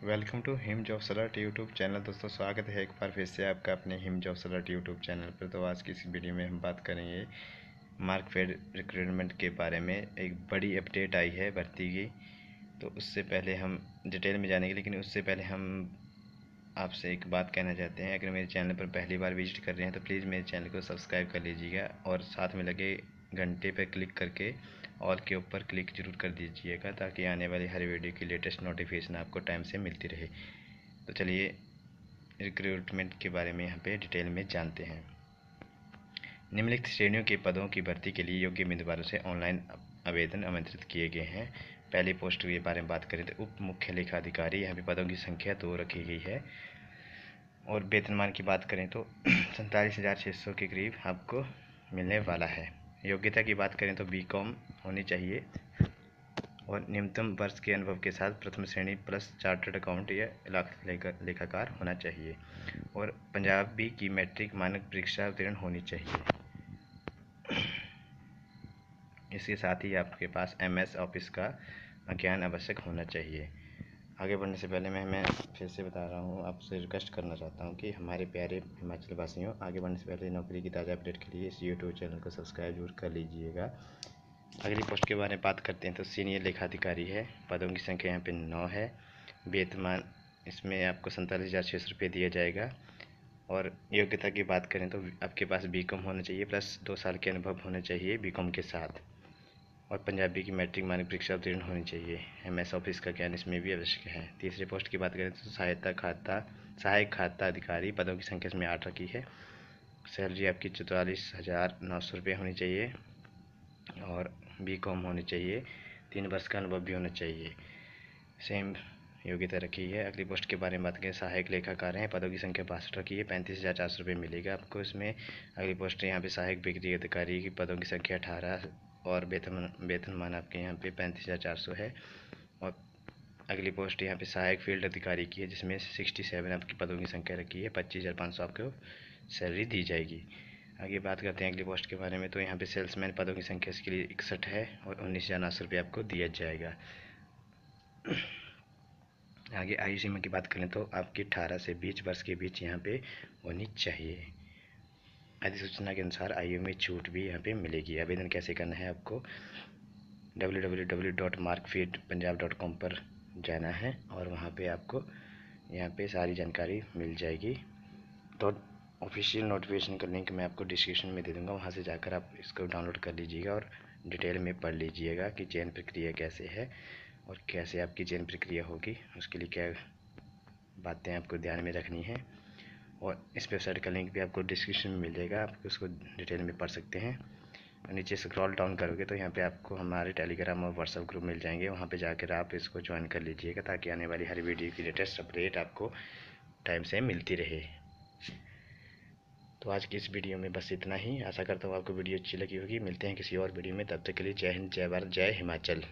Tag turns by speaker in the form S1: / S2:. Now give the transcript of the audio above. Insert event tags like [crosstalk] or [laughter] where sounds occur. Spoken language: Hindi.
S1: Welcome to Him job alert YouTube channel. दोस्तों, स्वागत है एक बार फिर से आपका अपने Him job alert YouTube channel पर। तो आज की इस वीडियो में हम बात करेंगे मार्क फेड रिक्रूटमेंट के बारे में। एक बड़ी अपडेट आई है भर्ती की। तो उससे पहले हम डिटेल में जानेंगे, लेकिन उससे पहले हम आपसे एक बात कहना चाहते हैं। अगर मेरे चैनल पर पहली बार विज़िट कर रहे हैं तो प्लीज़ मेरे चैनल को सब्सक्राइब कर लीजिएगा और साथ में लगे घंटे पर क्लिक करके ऑल के ऊपर क्लिक ज़रूर कर दीजिएगा ताकि आने वाली हर वीडियो की लेटेस्ट नोटिफिकेशन आपको टाइम से मिलती रहे। तो चलिए रिक्रूटमेंट के बारे में यहाँ पे डिटेल में जानते हैं। निम्नलिखित श्रेणियों के पदों की भर्ती के लिए योग्य उम्मीदवारों से ऑनलाइन आवेदन आमंत्रित किए गए हैं। पहली पोस्ट के बारे में बात करें तो उप मुख्य लेखाधिकारी, यहाँ पे पदों की संख्या दो रखी गई है। और वेतनमान की बात करें तो [clears throat] सैंतालीस हज़ार छः सौ के करीब आपको मिलने वाला है। योग्यता की बात करें तो बी कॉम होनी चाहिए और न्यूनतम वर्ष के अनुभव के साथ प्रथम श्रेणी प्लस चार्टर्ड अकाउंट या लेखाकार होना चाहिए और पंजाबी की मैट्रिक मानक परीक्षा उत्तीर्ण होनी चाहिए। इसके साथ ही आपके पास एमएस ऑफ़िस का ज्ञान आवश्यक होना चाहिए। आगे बढ़ने से पहले मैं मैं फिर से बता रहा हूँ, आपसे रिक्वेस्ट करना चाहता हूँ कि हमारे प्यारे हिमाचल वासियों आगे बढ़ने से पहले नौकरी की ताज़ा अपडेट के लिए इस यूट्यूब चैनल को सब्सक्राइब ज़रूर कर लीजिएगा। अगली पोस्ट के बारे में बात करते हैं तो सीनियर लेखाधिकारी है, पदों की संख्या यहाँ पे नौ है। वेतमान, इसमें आपको सैंतालीस हज़ार छः सौ रुपये दिया जाएगा। और योग्यता की बात करें तो आपके पास बी होना चाहिए प्लस दो साल के अनुभव होने चाहिए बी के साथ। और पंजाबी की मैट्रिक मानक परीक्षा उत्तीर्ण होनी चाहिए। एम एस ऑफ़िस का ज्ञान इसमें भी आवश्यक है। तीसरे पोस्ट की बात करें तो सहायता खाता, सहायक खाता अधिकारी पदों की संख्या इसमें आठ रखी है। सैलरी आपकी चौतालीस हज़ार नौ सौ रुपये होनी चाहिए और बी कॉम होनी चाहिए। तीन वर्ष का अनुभव भी होना चाहिए। सेम योग्यता रखी है। अगली पोस्ट के बारे में बात करें। सहायक लेखाकार हैं, पदों की संख्या बासठ रखी है। पैंतीस हज़ार चार सौ रुपये मिलेगा आपको इसमें। अगली पोस्ट यहाँ पे सहायक बिक्री अधिकारी की पदों की संख्या अठारह और वेतन वेतनमान आपके यहाँ पे पैंतीस हज़ार चार सौ है। और अगली पोस्ट यहाँ पे सहायक फ़ील्ड अधिकारी की है, जिसमें सिक्सटी सेवन आपकी पदों की संख्या रखी है, पच्चीस हज़ार पाँच सौ आपको सैलरी दी जाएगी। आगे बात करते हैं अगली पोस्ट के बारे में तो यहाँ पे सेल्समैन पदों की संख्या इसके लिए इकसठ है और उन्नीस हज़ार नौ सौ रुपये आपको दिया जाएगा। आगे आयु सीमा की बात करें तो आपकी अठारह से बीस वर्ष के बीच यहाँ पे होनी चाहिए। अधिसूचना के अनुसार आयु में छूट भी यहाँ पे मिलेगी। आवेदन कैसे करना है आपको? W W W dot Punjab dot com पर जाना है और वहाँ पे आपको यहाँ पे सारी जानकारी मिल जाएगी। तो ऑफिशियल नोटिफिकेशन का लिंक मैं आपको डिस्क्रिप्शन में दे दूँगा। वहाँ से जाकर आप इसको डाउनलोड कर लीजिएगा और डिटेल में पढ़ लीजिएगा कि चयन प्रक्रिया कैसे है और कैसे आपकी चयन प्रक्रिया होगी। उसके लिए क्या बातें आपको ध्यान में रखनी है? और इस वेबसाइट का लिंक भी आपको डिस्क्रिप्शन में मिल जाएगा, आप उसको डिटेल में पढ़ सकते हैं। नीचे स्क्रॉल डाउन करोगे तो यहाँ पे आपको हमारे टेलीग्राम और व्हाट्सअप ग्रुप मिल जाएँगे। वहाँ पे जाकर आप इसको ज्वाइन कर लीजिएगा ताकि आने वाली हर वीडियो की लेटेस्ट अपडेट आपको टाइम से मिलती रहे। तो आज की इस वीडियो में बस इतना ही। आशा करता हूँ आपको वीडियो अच्छी लगी होगी। मिलते हैं किसी और वीडियो में। तब तक के लिए जय हिंद, जय भारत, जय हिमाचल।